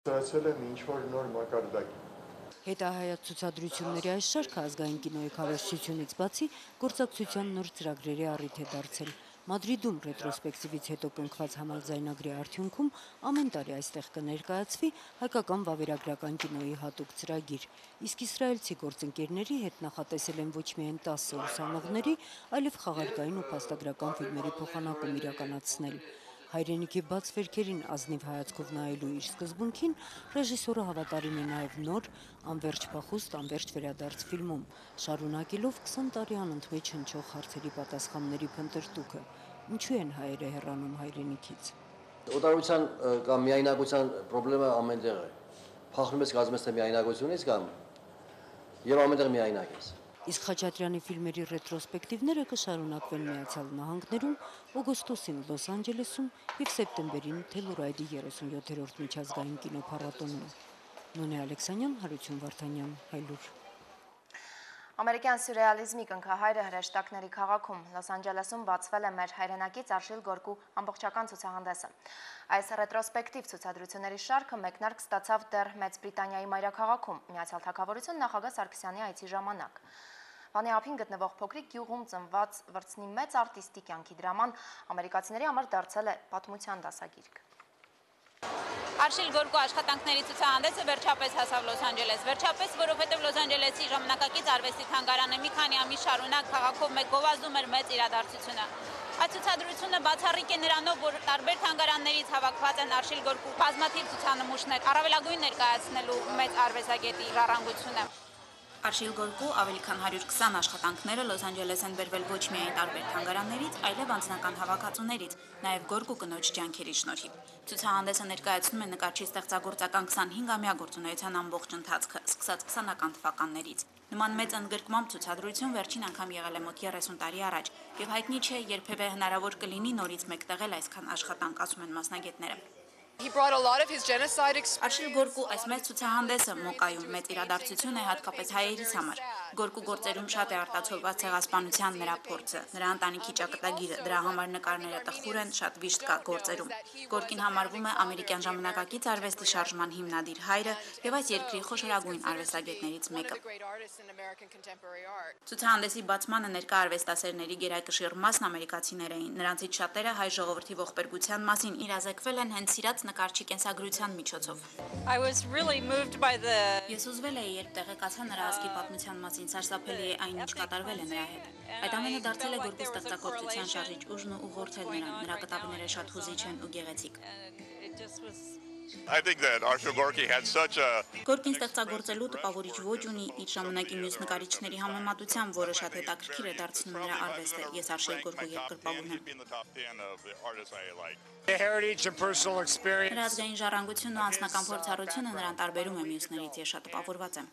Ստացել եմ ինչ-որ նոր մակարդակ։ Հետահայաց ցուցադրությունների այս շարքը ազգային կինոյի քարոզչությունից բացի գործակցության նոր ծրագրերի առիթ է դարձել։ Մադրիդում ռետրոսպեկտիվից հետո կնքված համալզայնագրի արդյունքում ամեն տարի այստեղ կներկայացվի հայկական վավերագրական կինոյի հատուկ ծրագիր։ Իսկ իսրայելցի գործընկերների հետ նախատեսել են ոչ միայն 10 ուսանողների, այլև խաղարկային ու փաստագրական ֆիլմերի փոխանակում իրականացնել։ Հայրենիքի բաց վերքերին ազնիվ հայացքով նայելու իր սկզբունքին ռեժիսորը հավատարիմ է նաև նոր «Անվերջ փախուստ, անվերջ վերադարձ» ֆիլմում, շարունակելով 20 տարի անընդմեջ հնչող հարցերի պատասխանների փնտրտուքը։ Ինչու են հայերը հեռանում հայրենիքից։ Օտարության կամ միայնակության խնդրեմը ամենտեղ է։ Փախնում ես գազում ես թե միայնակությունից կամ եւ ամենտեղ միայնակ ես։ Իսկ Խաչատրյանի ֆիլմերի ռետրոսպեկտիվները կշարունակվեն Միացյալ Նահանգներում, օգոստոսին Լոս Անջելեսում եւ սեպտեմբերին Թելուրայդի 37-րդ միջազգային կինոփառատոնում։ Նոնե Ալեքսանյան, Հարություն Վարդանյան, Հայլուր։ Ամերիկյան սյուրեալիզմի կնքահայրը հրեշտակների քաղաքում Լոս Անջելեսում բացվել է մեր հայրենակից Արշիլ Գորկու ամբողջական ցուցահանդեսը։ Այս ռետրոսպեկտիվ ցուցադրությունների շարքը մեկնարկ ստացավ դեռ Մեծ Բրիտանիայի մայրաքաղաքում Միացյալ Թագավորություն նախագահ Սարգսյանի այցի ժամանակ։ Վանի ափին գտնվող փոքրիկ գյուղում ծնված վրցնի մեծ արտիստի կյանքի դրաման ամերիկացիների համար դարձել է պատմության դասագիրք։ Արշիլ Գորկու աշխատանքների ցուցահանդեսը վերջապես հասավ Լոս Անջելես։ Վերջապես, որովհետև Լոս Անջելեսի ժամանակակից արվեստի թանգարանը մի քանի ամիս շարունակ քաղաքում մեկ գովազդում էր մեծ իրադարձությունը։ Այդ ցուցադրությունը բացառիկ է նրանով, որ տարբեր թանգարաններից հավաքված են Արշիլ Գորկու բազմաթիվ ցուցանմուշներ, առավելագույն ներկայացնելու մեծ արվեստագետի ժառանգությունը։ Արշիլ Գորկու ավելի քան 120 աշխատանքները Լոս Անջելես են բերվել ոչ միայն տարբեր թանգարաններից, այլև անձնական հավաքածուներից, նաև Գորկու կնոջ ջանքերի շնորհիվ։ Ցուցահանդեսը ներկայացնում է նկարչի ստեղծագործական 25-ամյա գործունեության ամբողջ ընթացքը, սկսած 20-ական թվականներից։ Նման մեծ ընդգրկմամբ ցուցադրություն վերջին անգամ եղել է մոտ 30 տարի առաջ, եւ հայտնի չէ երբևէ հնարավոր կլինի նորից մեկտեղել այսքան աշխատանք, ասում են մասնագետները։ Արշիլ Գորկու այս մեծ ցուցահանդեսը Մոկայում մեծ իրադարձություն է հատկապես հայերիս համար։ Գորկու գործերում շատ է արտացոլված ցեղասպանության նրա փորձը, նրա ընտանիքի ճակատագիրը, դրա համար նկարները տխուր են, շատ վիշտ կա գործերում։ Գորկին համարվում է ամերիկյան ժամանակակից արվեստի շարժման հիմնադիր հայրը եւ այս երկրի խոշորագույն արվեստագետներից մեկը։ Ցուցահանդեսի բացմանը ներկա արվեստասերների գերակշիռ մասն ամերիկացիներ էին։ Նրանցից շատերը հայ ժողովրդի ողբերգության մասին իրազեկվել են հենց սիրած նկարչի կենսագրության միջոցով։ Ես ուզվել էի, երբ տեղեկացա նրա ազգի պատմության մասին, սարսափելի է այն, ինչ կատարվել է նրա հետ։ Այդ ամենը դարձել է գործի ստեղծագործության շարժիչ ուժն ու ուղղորդել նրան։ Նրա կտավները շատ հուզիչ են ու գեղեցիկ։ I think that Arthur Gorky had such a Գորկին ստեղծագործելու տպավորիչ ոճ ունի իր ժամանակի մյուս նկարիչների համեմատությամբ, որը շատ հետաքրքիր է դարձնում նրա արվեստը։ Ես Արշել Գորկու երկրպագուն եմ։ be in the top 10 of the artists I like. Նրա ազգային ժառանգությունն ու անձնական փորձառությունը նրան տարբերում է մյուսներից, ես շատ տպավորված եմ։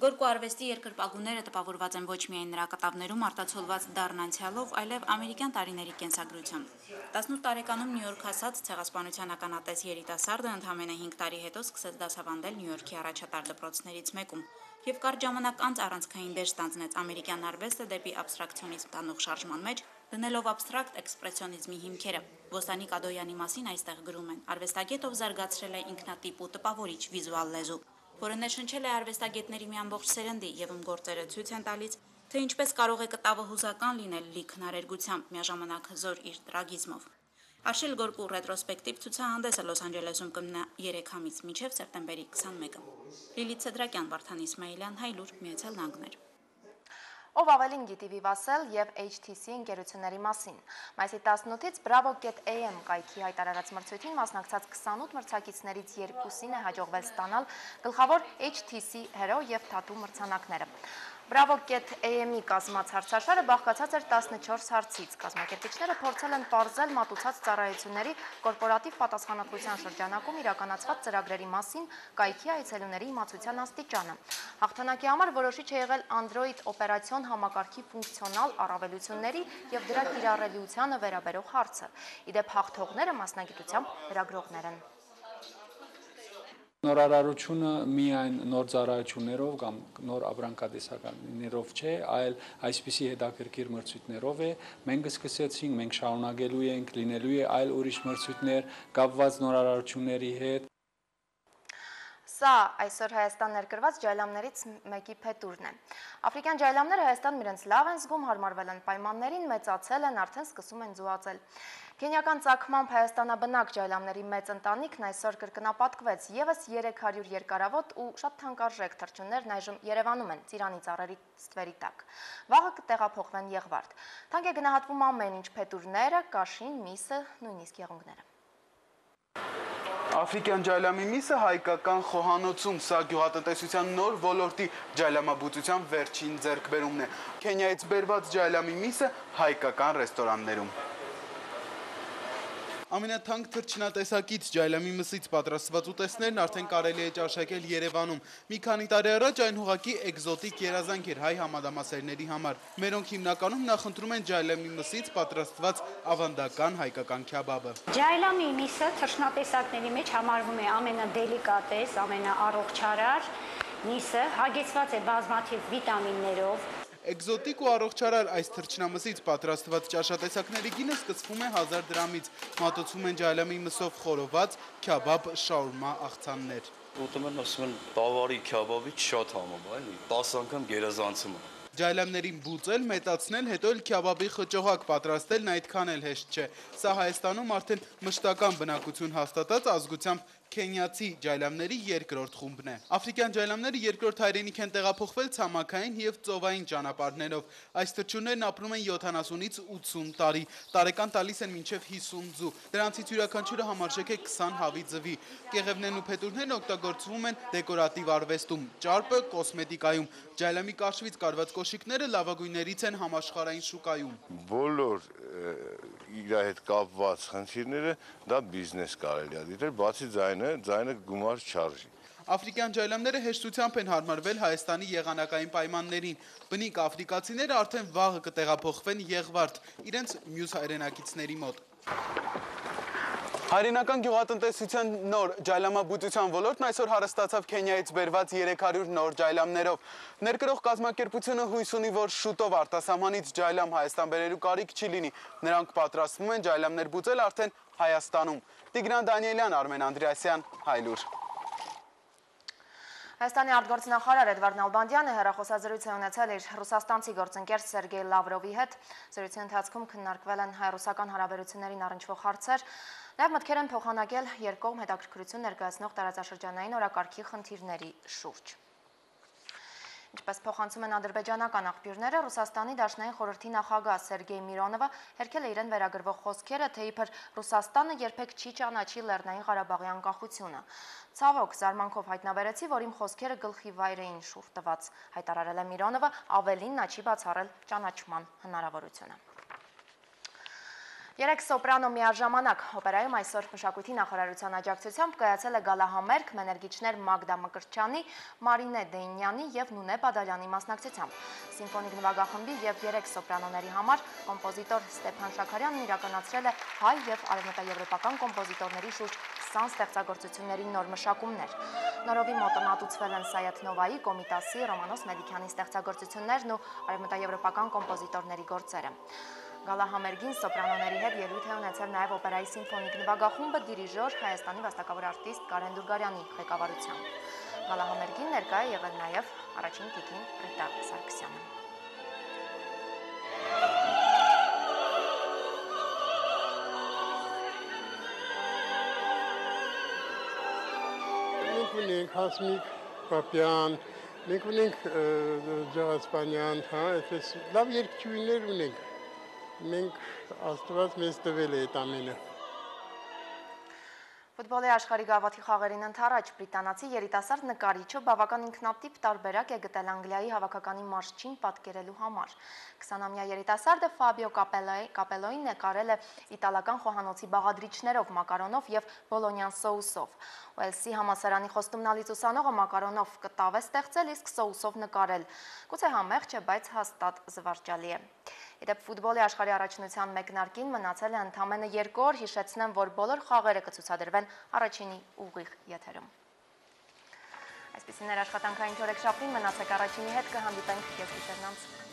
Գորկու արվեստի երկրպագուները տպավորված են ոչ միայն նրա կտավներում արտացոլված դառն անցյալով, այլև ամերիկյան տարիների կենսագրությամբ։ 18 տարեկանում Նյու Յորք հասած ցեղասպանության ականատես երիտասարդը ընդամենը 5 տարի հետո սկսեց դասավանդել Նյու Յորքի առաջատար դպրոցներից մեկում եւ կարճ ժամանակ անց առանցքային դեր ստանձնեց ամերիկյան արվեստը դեպի աբստրակցիոնիզմ տանող շարժման մեջ, դնելով աբստրակտ էքսպրեսիոնիզմի հիմքերը։ Ոստանի Կադոյանի մասին այստեղ գրում են. արվեստագետով զարգացրել է ինքնատիպ ու տպավորիչ վիզուալ լեզու, որը ներշնչել է արվեստագետների մի ամբողջ սերնդի եւ ում գործերը ցույց են տալիս, թե ինչպես կարող է կտավը հուզական լինել լիք հնարերգությամբ, միաժամանակ հզոր իր տրագիզմով։ Արշել Գորկու ռետրոսպեկտիվ ցուցահանդեսը Լոս Անջելեսում կմնա 3 ամիս մինչև սեպտեմբերի 21-ը։ Լիլիթ Սեդրակյան, Վարդան Իսմայելյան, Հայլուր, Միացյալ Նահանգներ։ Ով ավելին գիտի Vivassel եւ HTC ընկերությունների մասին։ Մայիսի 18-ից Bravo.am կայքի հայտարարած մրցույթին մասնակցած 28 մրցակիցներից երկուսին է հաջողվել ստանալ գլխավոր HTC հերո եւ թատու մրցանակները։ Bravo.am-ի կազմած հարցաշարը բաղկացած էր 14 հարցից։ Կազմակերպիչները փորձել են ողջել մատուցած ծառայությունների կորպորատիվ պատասխանատվության շրջանակում իրականացված ծրագրերի մասին կայքի այցելուների իմացության աստիճանը։ Հաղթանակի համար որոշիչ է եղել Android օպերացիոն համակարգի ֆունկցիոնալ առավելությունների եւ դրա կիրառելիությանը վերաբերող հարցը։ Իդեպ հաղթողները մասնագիտությամբ լրագրողներ են։ Նորարարությունը միայն նոր ծառայություններով կամ նոր ապրանքատեսականներով չէ, այլ այսպիսի հետաքրքիր մրցույթներով է։ Մենք սկսեցինք, մենք շարունակելու ենք, լինելու է այլ ուրիշ մրցույթներ կապված նորարարությունների հետ, Սա այսօր Հայաստան ներկրված ջայլամներից մեկի փետուրն է։ Աֆրիկյան ջայլամները Հայաստանում իրենց լավ են զգում, հարմարվել են պայմաններին, մեծացել են, արդեն սկսում են զուացել։ Կենիական ցակմամբ հայաստանաբնակ ջայլամների մեծ ընտանիքն այսօր կրկնապատկվեց. Եւս 300 երկարավոտ ու շատ թանկարժեք թրջուններն այժմ Երևանում են Ծիրանի ծառերի ստվերի տակ։ Վաղը կտեղափոխվեն Եղվարդ։ Թանկ է գնահատվում ամեն ինչ փետուրները, կաշին, միսը, նույնիսկ եղունգները։ Աֆրիկյան ջայլամի միսը հայկական խոհանոցում սա գյուղատնտեսության նոր ոլորտի ջայլամաբուծության վերջին ձեռքբերումն է։ Քենիայից բերված ջայլամի միսը հայկական ռեստորաններում։ Ամենաթանկ թրջնատեսակից ջայլամի մսից պատրաստված ուտեսներն արդեն կարելի է ճաշակել Երևանում։ Մի քանի տարի առաջ այն ուղակի էկզոտիկ երազանք էր հայ համադամասերների համար։ Մերոնք հիմնականում նախընտրում են ջայլամի մսից պատրաստված ավանդական հայկական քյաբաբը։ Ջայլամի միսը թրջնատեսակների մեջ համարվում է ամենադելիկատես, ամենաառողջարար միսը, հագեցված է բազմաթիվ վիտամիններով, Էկզոտիկ ու առողջարար այս թրջնամսից պատրաստված ճաշատեսակների գինը սկսվում է 1000 դրամից։ Մատուցվում են ջայլամի մսով խորոված, քյաբաբ, շաուրմա աղցաններ։ Ուտում են ասում են բավարի քյաբաբից շատ համով, էլի 10 անգամ գերազանցում է։ Ջայլամներին բուծել, մեծացնել, հետո էլ քյաբաբի խճողակ պատրաստելն այդքան էլ հեշտ չէ։ Սա Հայաստանում արդեն մշտական բնակություն հաստատած ազգությամբ Քենիացի ջայլամների երկրորդ խումբն է։ Աֆրիկյան ջայլամները երկրորդ հայրենիք են տեղափոխվել ցամաքային եւ ծովային ճանապարհներով։ Այս թրջուններն ապրում են 70-ից 80 տարի, տարեկան տալիս են մինչև 50 ձու։ Դրանցից յուրաքանչյուրը համարժեք է 20 հավի ձվի։ Կեղևներն ու փետուրներն օգտագործվում են դեկորատիվ արվեստում, ճարպը կոսմետիկայում։ Ջայլամի կաշվից կարված կոշիկները լավագույններից են համաշխարհային շուկայում։ Բոլոր իր հետ կապված խնդիրները դա բիզնես կարելի է դիտել, բացի ձայնը, ձայնը գումար չարժի։ Աֆրիկյան ջայլամները հեշտությամբ են հարմարվել Հայաստանի եղանակային պայմաններին։ Բնիկ աֆրիկացիները արդեն վաղը կտեղափոխվեն Եղվարդ, իրենց մյուս հայրենակիցների մոտ։ Հայրենական գյուղատնտեսության նոր ջայլամաբուծության ոլորտն այսօր հարստացավ Քենիայից բերված 300 նոր ջայլամներով։ Ներկրող կազմակերպությունը հույս ունի, որ շուտով արտասահմանից ջայլամ Հայաստան բերելու կարիք չի լինի։ Նրանք պատրաստվում են ջայլամներ բուծել արդեն Հայաստանում։ Տիգրան Դանիելյան, Արմեն Անդրեասյան, Հայլուր։ Հայաստանի արտգործնախարար Էդվարդ Նալբանդյանը հերախոսազրույց է ունեցել իր ռուսաստանցի գործընկեր Սերգեյ Լավրովի հետ։ Զրույցի ընթացքում քննարկվել են հայ-ռուսական հարաբերություններին առնչվող հարցեր, Նաև մտքեր են փոխանակել երկկողմ հետաքրքրություն ներկայացնող տարածաշրջանային օրակարգի խնդիրների շուրջ։ Ինչպես փոխանցում են ադրբեջանական աղբյուրները, Ռուսաստանի Դաշնային խորհրդի նախագահ Սերգեյ Միրոնովը հերքել է իրեն վերագրվող խոսքերը, թե իբր Ռուսաստանը երբեք չի ճանաչի Լեռնային Ղարաբաղի անկախությունը։ Ցավոք, զարմանքով հայտնաբերեցի, որ իմ խոսքերը գլխի վայր էին շուրջ տված, հայտարարել է Միրոնովը, ավելին նա չի բացառել ճանաչման հնարավորությունը։ Երեք սոպրանո միաժամանակ օպերայում այսօր մշակույթի նախարարության աջակցությամբ կայացել է գալահամերգ մեներգիչներ Մագդա Մկրտչյանի, Մարինե Դեյնյանի եւ Նունե Բադալյանի մասնակցությամբ։ Սիմֆոնիկ նվագախմբի եւ երեք սոպրանոների համար կոմպոզիտոր Ստեփան Շաքարյանն իրականացրել է հայ եւ արևմտաեվրոպական կոմպոզիտորների շուրջ 20 ստեղծագործությունների նոր մշակումներ։ Նորովի մոտոնատուցվել են Սայաթ Նովայի, Կոմիտասի, Ռոմանոս Մեդիկյանի ստեղծագործություններն ու արևմտաեվրոպական կոմպոզիտորների գործերը։ Գալահամերգին սոպրանոների հետ ելույթ է ունեցել նաև օպերայի սիմֆոնիկ նվագախումբը դիրիժոր Հայաստանի վաստակավոր արտիստ Կարեն Դուրգարյանի ղեկավարությամբ։ Գալահամերգին ներկա է եղել նաև առաջին տիկին Ռիտա Սարգսյանը։ Մենք ունենք Հասմիկ Պապյան, մենք ունենք Ջահասպանյան, հա, այսպես լավ երկչույներ ունենք մենք Աստված մեզ տվել է այդ ամենը։ Ֆուտբոլի աշխարհի գավաթի խաղերին ընթരാճ բրիտանացի երիտասարդ նկարիչը բավական ինքնատիպ տարբերակ է գտել Անգլիայի հավաքականի մարշչին պատկերելու համար։ 20-ամյա երիտասարդը Ֆաբիո Կապելոին նկարել է իտալական խոհանոցի բաղադրիչներով, մակարոնով եւ բոլոնյան սոուսով։ Ուելսի համասարանի խոստումնալից ուսանողը մակարոնով կտավ է ստեղծել, իսկ սոուսով նկարել։ Գուցե համեղջ է, բայց հաստատ զվարճալի է։ Իդեպ ֆուտբոլի աշխարհի առաջնության մեկնարկին մնացել է ընդամենը 2 օր, հիշեցնեմ, որ բոլոր խաղերը կցուցադրվեն առաջինի ուղիղ եթերում։ Այսպեսին էր աշխատանքային թորեքշապին մնացեք առաջինի հետ կհանդիպենք կեսգիշերն անց։